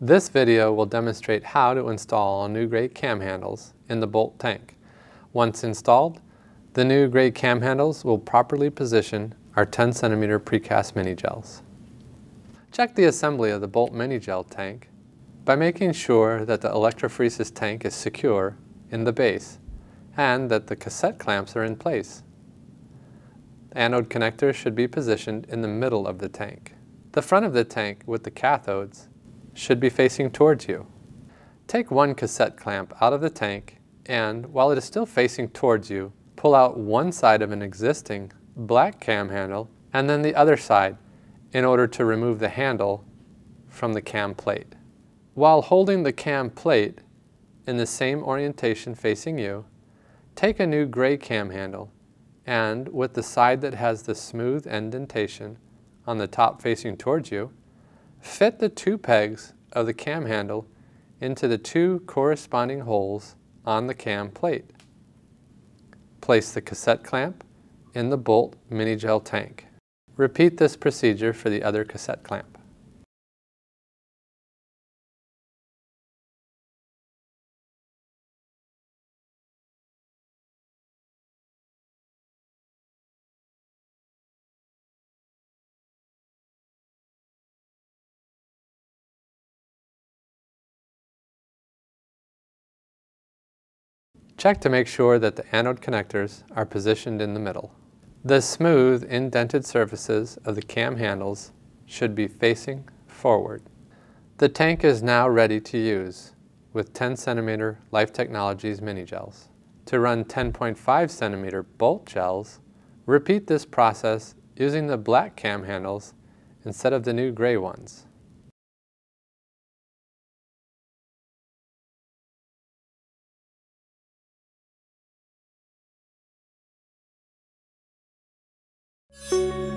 This video will demonstrate how to install new grade cam handles in the bolt tank. Once installed, the new grade cam handles will properly position our 10 centimeter precast mini gels. Check the assembly of the bolt mini gel tank by making sure that the electrophoresis tank is secure in the base and that the cassette clamps are in place. Anode connector should be positioned in the middle of the tank. The front of the tank with the cathodes should be facing towards you. Take one cassette clamp out of the tank and, while it is still facing towards you, pull out one side of an existing black cam handle and then the other side in order to remove the handle from the cam plate. While holding the cam plate in the same orientation facing you, take a new gray cam handle and with the side that has the smooth indentation on the top facing towards you, fit the two pegs of the cam handle into the two corresponding holes on the cam plate. Place the cassette clamp in the bolt mini gel tank. Repeat this procedure for the other cassette clamp. Check to make sure that the anode connectors are positioned in the middle. The smooth, indented surfaces of the cam handles should be facing forward. The tank is now ready to use with 10 centimeter Life Technologies mini gels. To run 10.5 centimeter bolt gels, repeat this process using the black cam handles instead of the new gray ones. Música